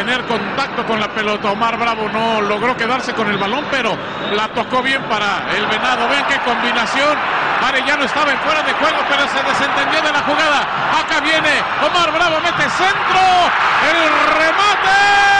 tener contacto con la pelota. Omar Bravo no logró quedarse con el balón, pero la tocó bien para el Venado. Ven qué combinación. Arellano estaba en fuera de juego, pero se desentendió de la jugada. Acá viene Omar Bravo, mete centro. El remate.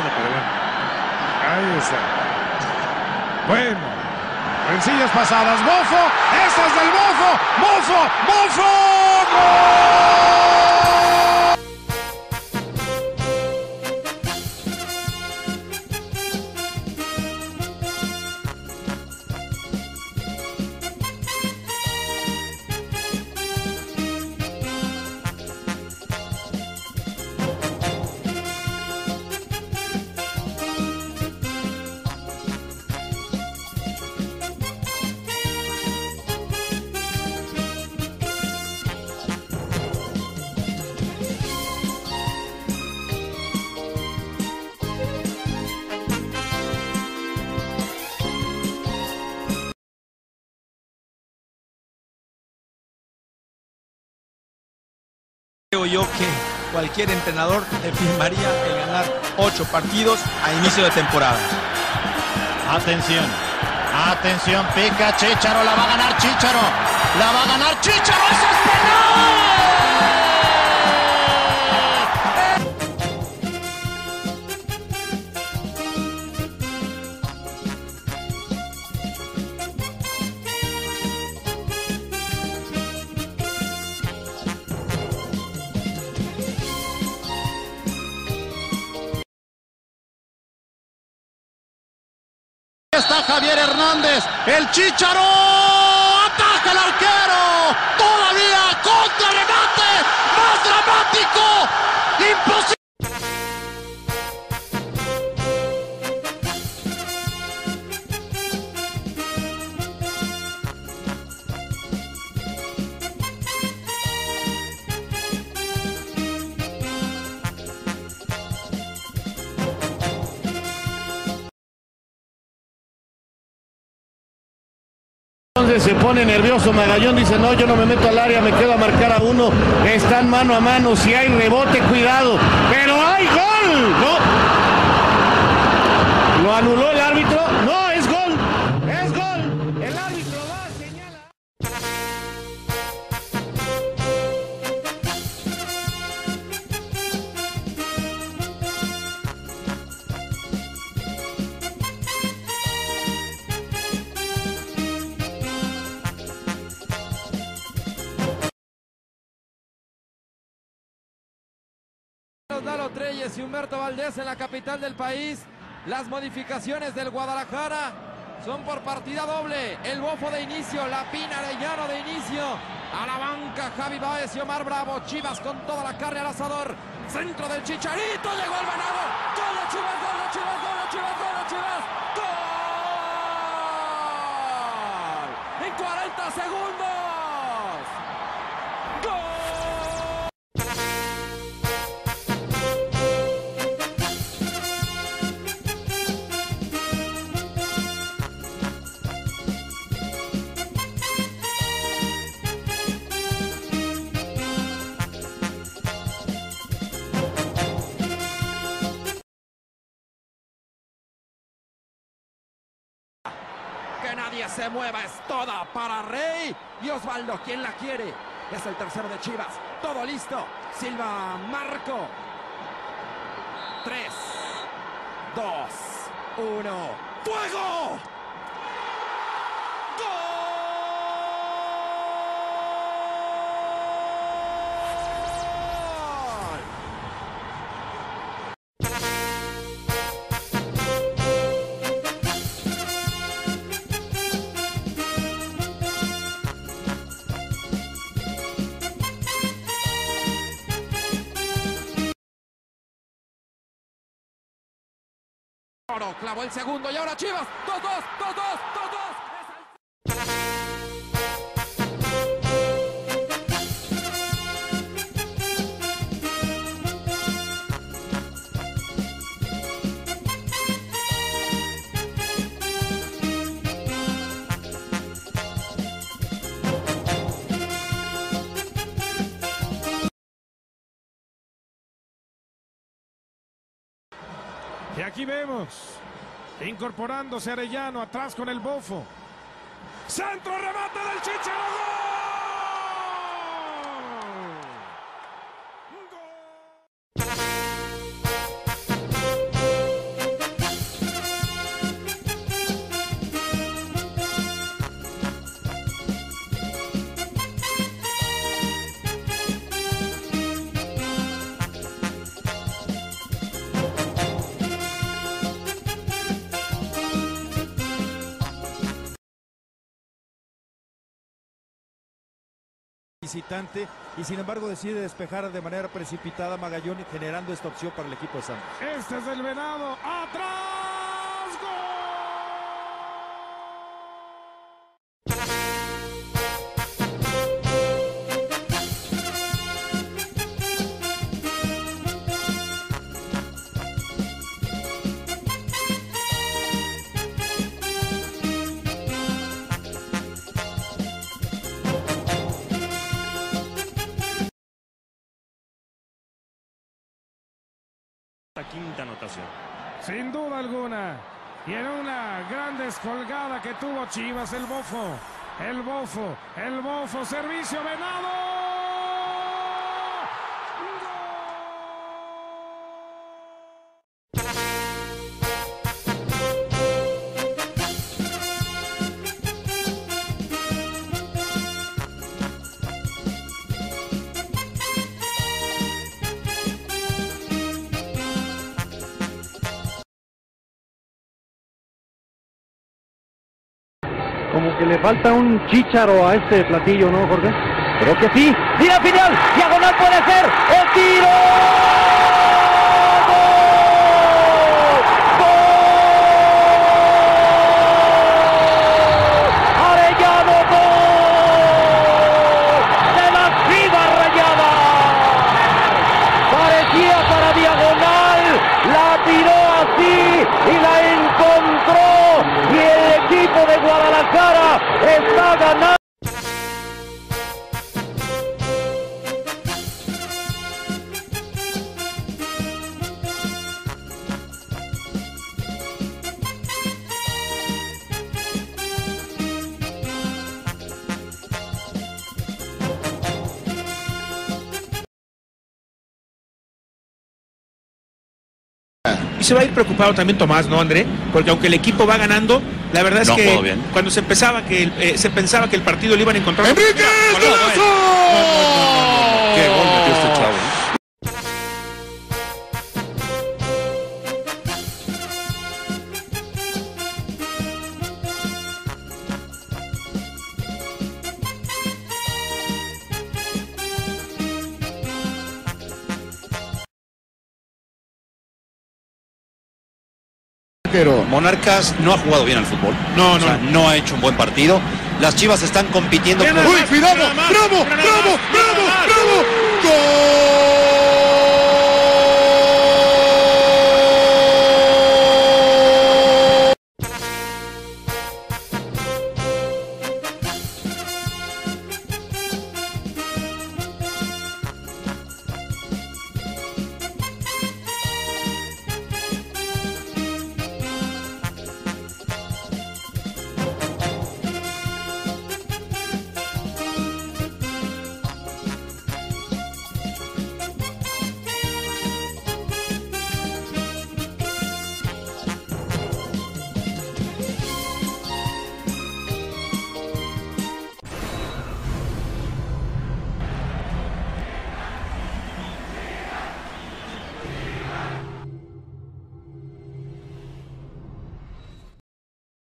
Pero bueno. Ahí está. Bueno. Pasadas. Bofo. Esa es del Bofo. Bofo. Bofo. Creo yo que cualquier entrenador le firmaría el ganar ocho partidos a inicio de temporada. Atención, atención, pica Chicharo, la va a ganar Chicharo, la va a ganar Chicharo, ¡eso es penal! Está Javier Hernández, el Chicharo, ataca el arquero, todavía contra remate, más dramático, imposible. Se pone nervioso Magallón, dice no, yo no me meto al área, me quedo a marcar a uno, están mano a mano, si hay rebote, cuidado, pero hay gol, no. ¿Lo anuló el árbitro? No, Lalo Treyes y Humberto Valdés en la capital del país. Las modificaciones del Guadalajara son por partida doble. El bofo de inicio, la pina Arellano de inicio. A la banca Javi Baez y Omar Bravo. Chivas con toda la carne al asador. Centro del Chicharito. Llegó el venado. Gol de Chivas, gol de Chivas, gol de Chivas, gol de Chivas. ¡Gol! En 40 segundos. Nadie se mueva, es toda para Rey. Y Osvaldo, ¿quién la quiere? Es el tercero de Chivas. Todo listo. Silva, Marco. 3, 2, 1. ¡Fuego! Clavó el segundo y ahora Chivas. 2-2, 2-2, 2-2. Y aquí vemos, incorporándose Arellano atrás con el bofo. Centro remate del Chicharo. ¡Gol! Y sin embargo decide despejar de manera precipitada Magallón generando esta opción para el equipo de Santos. Este es el venado. ¡Atrás! Quinta anotación. Sin duda alguna. Y en una gran descolgada que tuvo Chivas, el bofo. El bofo, el bofo, servicio venado. Como que le falta un chícharo a este platillo, ¿no, Jorge? Creo que sí. ¡Tira final! ¡Diagonal puede ser! ¡El tiro! Está ganando. Y se va a ir preocupado también Tomás, ¿no, André? Porque aunque el equipo va ganando, la verdad es No que cuando se empezaba que eh, se pensaba que el partido le iban a encontrar. ¡Enrique! Eh. Qué gol Monarcas no ha jugado bien al fútbol. No, O sea, no. no ha hecho un buen partido. Las Chivas están compitiendo. Por- mira nada más, mira nada más. ¡Gol!